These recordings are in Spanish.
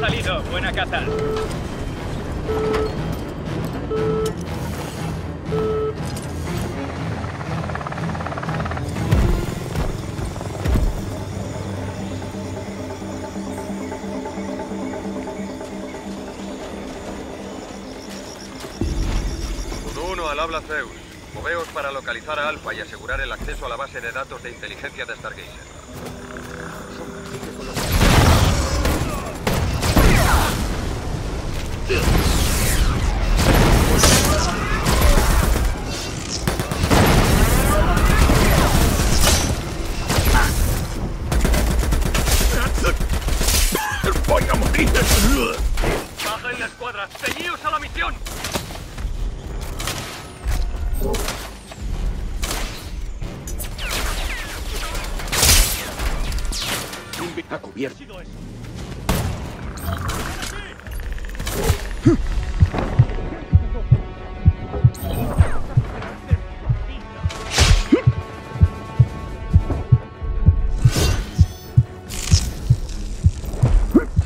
Buena caza. Uno al habla Zeus. Moveos para localizar a Alpha y asegurar el acceso a la base de datos de inteligencia de Stargazer. ¡Voy a morir! ¡Baja en la escuadra! ¡Ceñíos a la misión! A cubierto.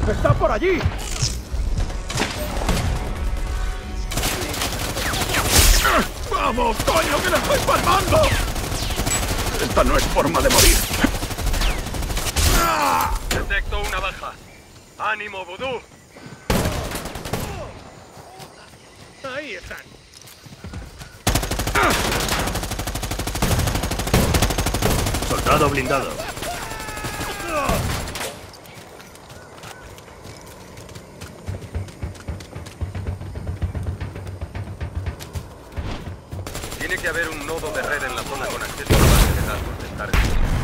¡Está por allí! ¡Vamos, coño, que le estoy palmando! Esta no es forma de morir. Detecto una baja. ¡Ánimo, Vudú! Ahí están. Soldado blindado. Tiene que haber un nodo de red en la zona con acceso a la base de datos de Stargazer.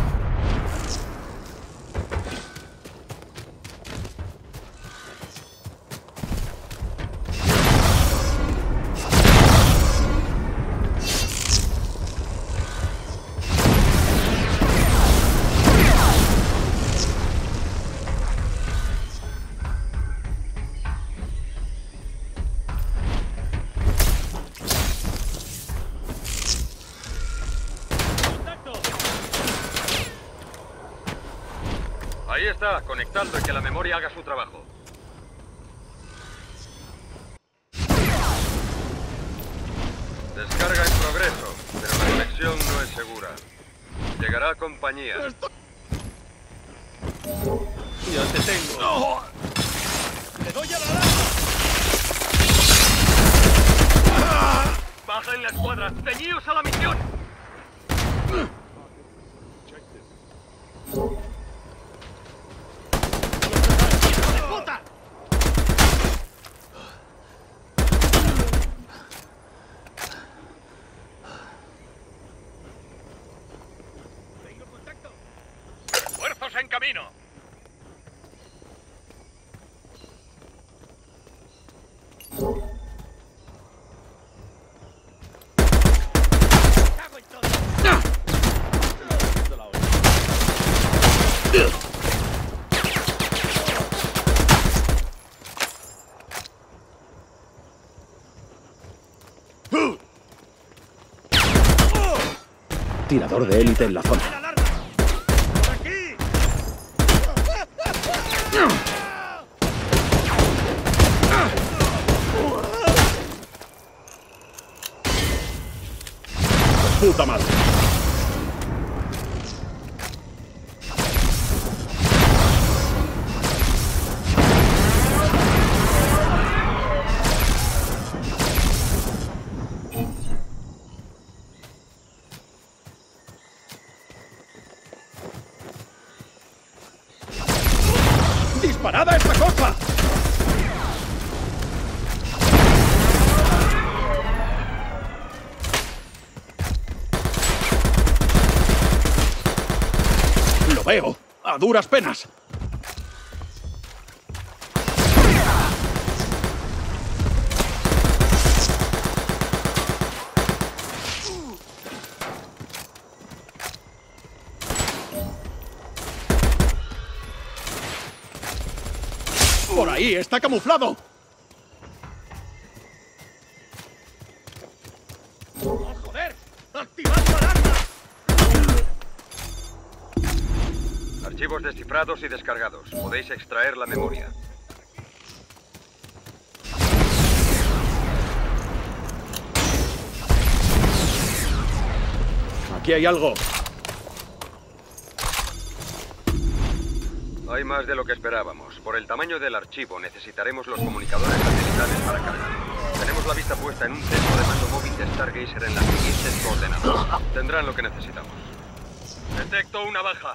Está, conectando y que la memoria haga su trabajo. Descarga en progreso, pero la conexión no es segura. Llegará compañía. Yo te tengo. ¡Le doy a la lanza! ¡Baja en la escuadra! ¡Ceñíos a la misión! ¡Puta! Tengo contacto. ¡Esfuerzos en camino! Tirador de élite en la zona. ¡La alarma! ¡Aquí! ¡Puta madre! ¡Disparad a esta cosa! Lo veo, a duras penas. Por ahí, está camuflado. ¡Oh, joder! ¡Activando Archivos descifrados y descargados. Podéis extraer la memoria. Aquí hay algo. Hay más de lo que esperábamos. Por el tamaño del archivo necesitaremos los comunicadores satelitales para cargar. Tenemos la vista puesta en un centro de mando móvil de Stargazer en las siguientes coordenadas. Tendrán lo que necesitamos. Detecto una baja.